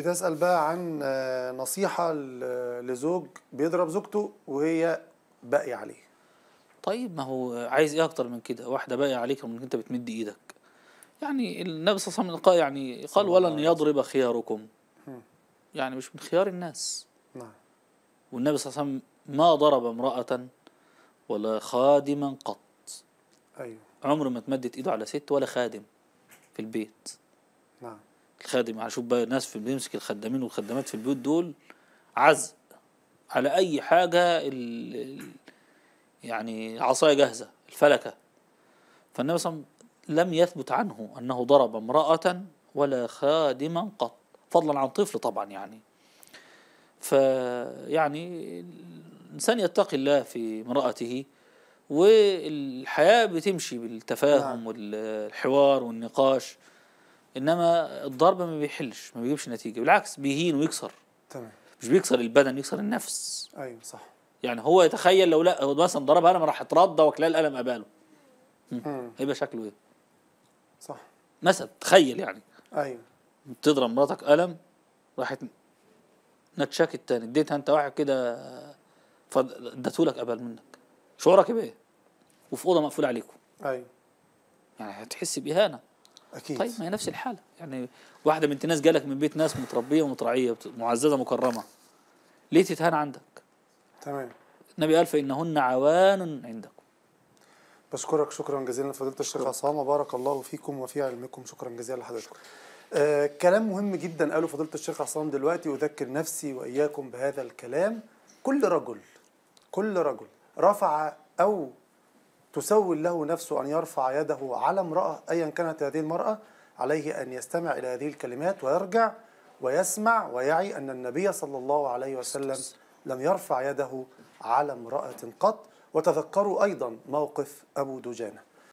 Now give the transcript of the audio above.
بتسأل بقى عن آه، نصيحة لزوج بيضرب زوجته وهي باقية عليه. طيب ما هو عايز إيه أكتر من كده؟ واحدة باقي عليك من أنت بتمد إيدك. يعني النبي صلى الله عليه وسلم قال يعني قال ولن يضرب خياركم. يعني مش من خيار الناس. نعم. والنبي صلى الله عليه وسلم ما ضرب امرأة ولا خادما قط. أيوه. عمره ما تمدت إيده على ست ولا خادم في البيت. نعم. الخادم يعني شوف بقى الناس في بيمسك الخدامين والخدامات في البيوت دول عزق على أي حاجة ال ال- يعني عصاية جاهزة الفلكة. فالنبي صلى الله عليه وسلم لم يثبت عنه أنه ضرب امرأة ولا خادما قط فضلا عن طفل طبعا يعني. فيعني الإنسان يتقي الله في امرأته والحياة بتمشي بالتفاهم نعم. والحوار والنقاش. إنما الضرب ما بيحلش ما بيجيبش نتيجة بالعكس بيهين ويكسر. تمام. مش بيكسر البدن يكسر النفس. أيوه صح. يعني هو يتخيل لو لا هو مثلا ضربها أنا راح اترضى وكلاه القلم قباله. هيبقى شكله إيه؟ صح. مثلا تخيل يعني. أيوه. بتضرب مراتك قلم راحت نتشاك التاني اديتها أنت واحد كده اديتهولك قبل منك. شعورك يبقى إيه وفي أوضة مقفولة عليكم أيوه. يعني هتحس بإهانة. أكيد. طيب ما هي نفس الحالة. يعني واحدة بنت ناس جالك من بيت ناس متربية ومترعية معززة مكرمة. ليه تتهان عندك؟ تمام. النبي قال فإنهن عوان عندكم. بشكرك شكرا جزيلا فضيلة الشيخ عصام. وبارك الله فيكم وفي علمكم. شكرا جزيلا لحضرتك. آه كلام مهم جدا قاله فضيلة الشيخ عصام دلوقتي أذكر نفسي وإياكم بهذا الكلام. كل رجل كل رجل رفع أو تسول له نفسه أن يرفع يده على امرأة أيا كانت هذه المرأة عليه أن يستمع إلى هذه الكلمات ويرجع ويسمع ويعي أن النبي صلى الله عليه وسلم لم يرفع يده على امرأة قط. وتذكروا أيضا موقف أبو دجانة.